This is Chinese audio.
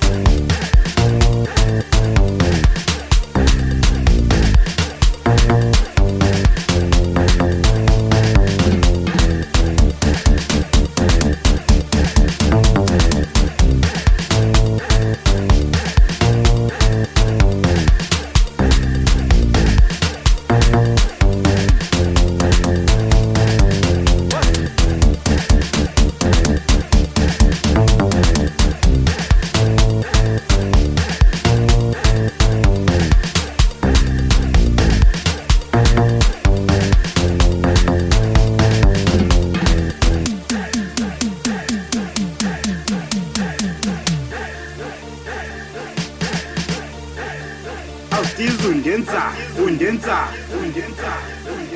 Bye. 蹲点赞蹲点赞蹲点赞。